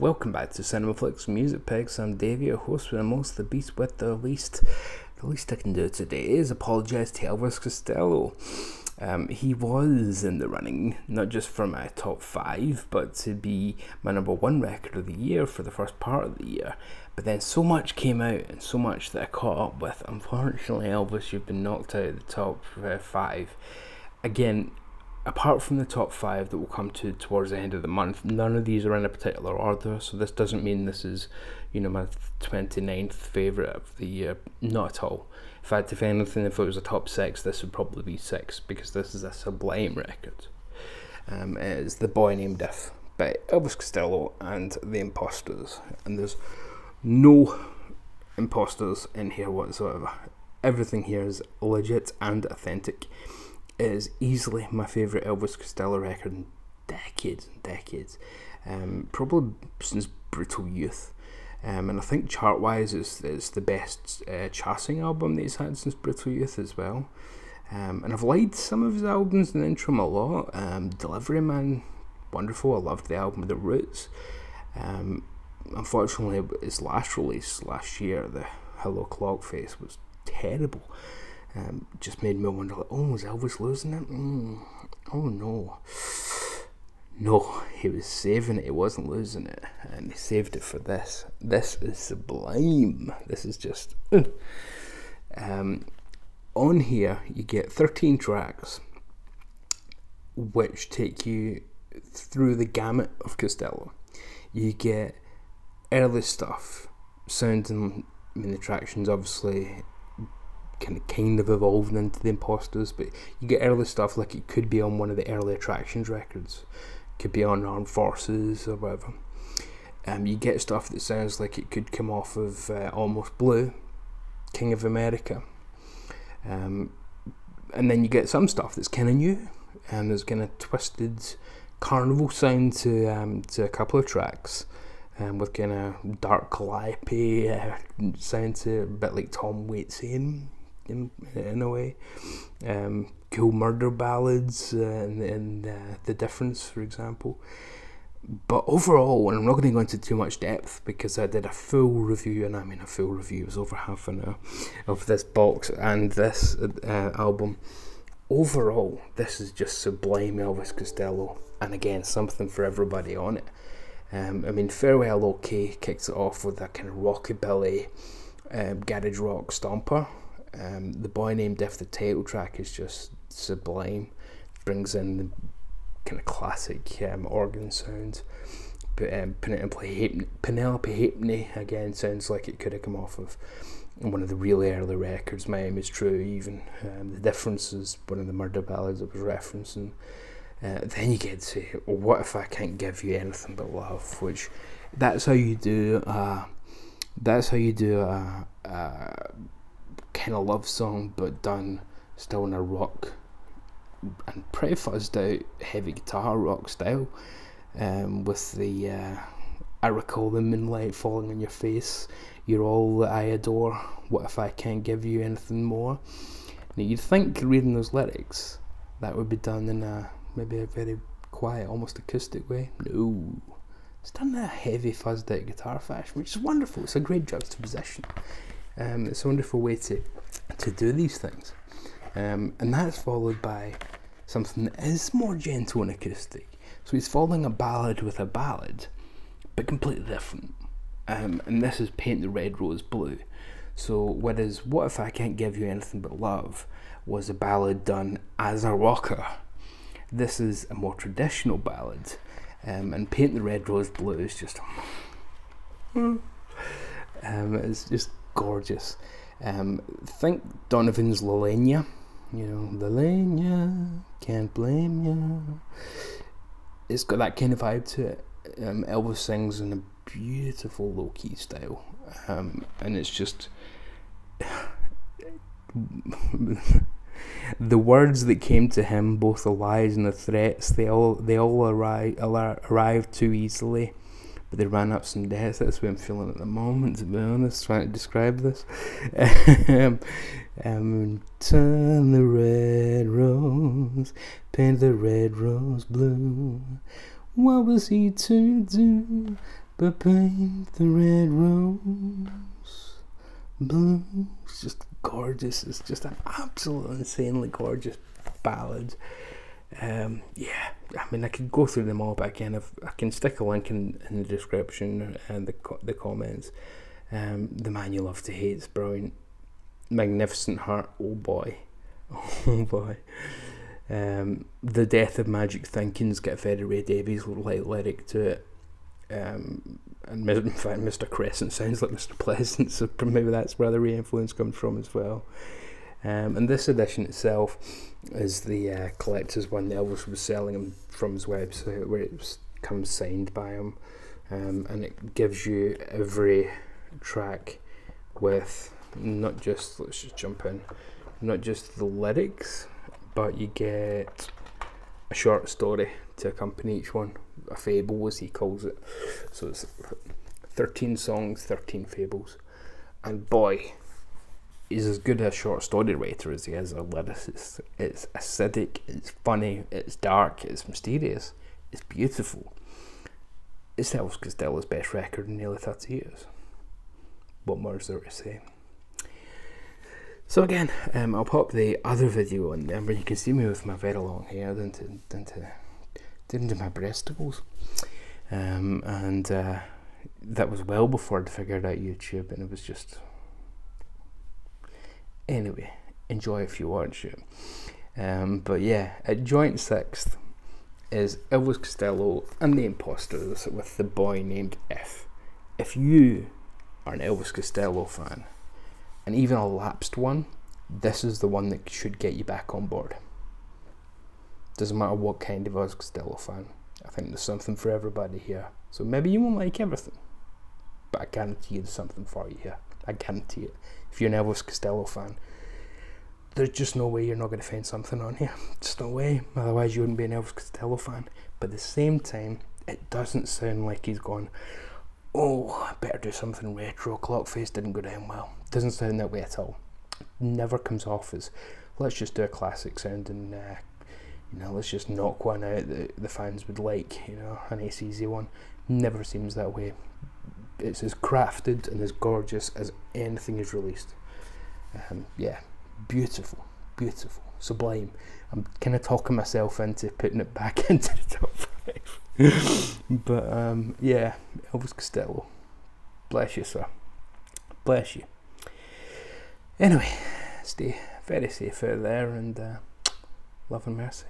welcome back to Cinemaflix Music Picks. I'm Dave, your host with the most, the beast with the least. The least I can do today is apologise to Elvis Costello. Um, he was in the running, not just for my top five, but to be my number one record of the year for the first part of the year. But then so much came out and so much that I caught up with. Unfortunately, Elvis, you've been knocked out of the top uh, five. Again, apart from the top five that will come to towards the end of the month, none of these are in a particular order. So this doesn't mean this is, you know, my 29th favourite of the year. Not at all. In fact, if anything, if it was a top six, this would probably be six because this is a sublime record. Um, it is The Boy Named If by Elvis Costello and The Imposters. And there's no imposters in here whatsoever. Everything here is legit and authentic is easily my favourite Elvis Costello record in decades and decades. Um, probably since Brutal Youth. Um, and I think chart wise, it's, it's the best uh, Chasing album that he's had since Brutal Youth as well. Um, and I've liked some of his albums in the interim a lot. Um, Delivery Man, wonderful. I loved the album The Roots. Um, unfortunately, his last release last year, the Hello Clock Face, was terrible. Um, just made me wonder, like, oh, was Elvis losing it? Mm, oh no. No, he was saving it, he wasn't losing it. And he saved it for this. This is sublime. This is just. Um, on here, you get 13 tracks which take you through the gamut of Costello. You get early stuff, sound and I mean, the Attractions obviously kind of kind of evolving into the imposters, but you get early stuff like it could be on one of the early attractions records, could be on Armed Forces or whatever. Um, you get stuff that sounds like it could come off of uh, Almost Blue, King of America, um, and then you get some stuff that's kind of new, and there's kind of twisted carnival sound to um, to a couple of tracks. Um, with kind of dark calliope uh, sound to a bit like Tom Waits in in, in a way. Um, cool murder ballads and, and uh, the difference, for example. But overall, and I'm not going to go into too much depth because I did a full review, and I mean a full review, it was over half an hour of this box and this uh, album. Overall, this is just sublime Elvis Costello, and again, something for everybody on it. Um, I mean, Farewell OK kicks it off with a kind of rockabilly um, garage rock stomper, um, the boy named If, the title track, is just sublime. Brings in the kind of classic um, organ sounds. But um, Penelope, Halfpenny again sounds like it could have come off of one of the really early records. My Aim is True, even um, the difference is one of the murder ballads I was referencing. Uh, then you get to well, what if I can't give you anything but love, which that's how you do. Uh, that's how you do a, a kind of love song, but done still in a rock and pretty fuzzed out heavy guitar rock style. Um, with the uh, I recall the moonlight falling on your face. You're all that I adore. What if I can't give you anything more? Now you'd think reading those lyrics that would be done in a maybe a very quiet, almost acoustic way. No. It's done in a heavy fuzzed out guitar fashion, which is wonderful. It's a great juxtaposition. Um, it's a wonderful way to to do these things, um, and that's followed by something that is more gentle and acoustic. So he's following a ballad with a ballad, but completely different. Um, and this is Paint the Red Rose Blue. So whereas What If I Can't Give You Anything But Love was a ballad done as a rocker, this is a more traditional ballad. Um, and Paint the Red Rose Blue is just. um, it's just gorgeous. Um, think Donovan's Lalena, you know, Lalena, can't blame you. It's got that kind of vibe to it. Um, Elvis sings in a beautiful low key style, um, and it's just the words that came to him, both the lies and the threats, they all they all arrive arrived too easily but they ran up some debts. That's what I'm feeling at the moment, to be honest, trying to describe this. um, um, turn the red rose, paint the red rose blue. What was he to do but paint the red rose blue? It's just gorgeous. It's just an absolutely insanely gorgeous ballad. Um, yeah, I mean, I could go through them all, but again, if I can stick a link in, in the description and the the comments. Um, the man you love to hate is brilliant. Magnificent Hurt, oh boy, oh boy. Um, the death of magic thinking's got very Ray Davies like lyric to it. Um, and in fact, Mr. Crescent sounds like Mr. Pleasant, so maybe that's where the Ray influence comes from as well. Um, and this edition itself is the uh, collector's one that Elvis was selling him from his website, where it was, comes signed by him, um, and it gives you every track with not just let's just jump in, not just the lyrics, but you get a short story to accompany each one, a fable as he calls it. So it's 13 songs, 13 fables. And boy, he's as good a short story writer as he is a lyricist. It's acidic, it's funny, it's dark, it's mysterious, it's beautiful. It's Elvis Costello's best record in nearly 30 years. What more is there to say? So again, um, I'll pop the other video on there where you can see me with my very long hair down to, down to, down to my breasticles. Um, and uh, that was well before I'd figured out YouTube and it was just... Anyway, enjoy if you want to. Um, but yeah, at joint sixth is Elvis Costello and the Imposters with the boy named If. If you are an Elvis Costello fan, and even a lapsed one, this is the one that should get you back on board. Doesn't matter what kind of Elvis Costello fan. I think there's something for everybody here. So maybe you won't like everything, but I guarantee you there's something for you here. I guarantee it. If you're an Elvis Costello fan, there's just no way you're not going to find something on here. Just no way. Otherwise, you wouldn't be an Elvis Costello fan. But at the same time, it doesn't sound like he's gone, oh, I better do something retro. Clockface didn't go down well. Doesn't sound that way at all. Never comes off as, let's just do a classic sound and, uh, you know, let's just knock one out that the fans would like, you know, an easy one. Never seems that way. It's as crafted and as gorgeous as anything is released. Um, yeah, beautiful, beautiful, sublime. I'm kind of talking myself into putting it back into the top five. but um, yeah, Elvis Costello. Bless you, sir. Bless you. Anyway, stay very safe out there and uh, love and mercy.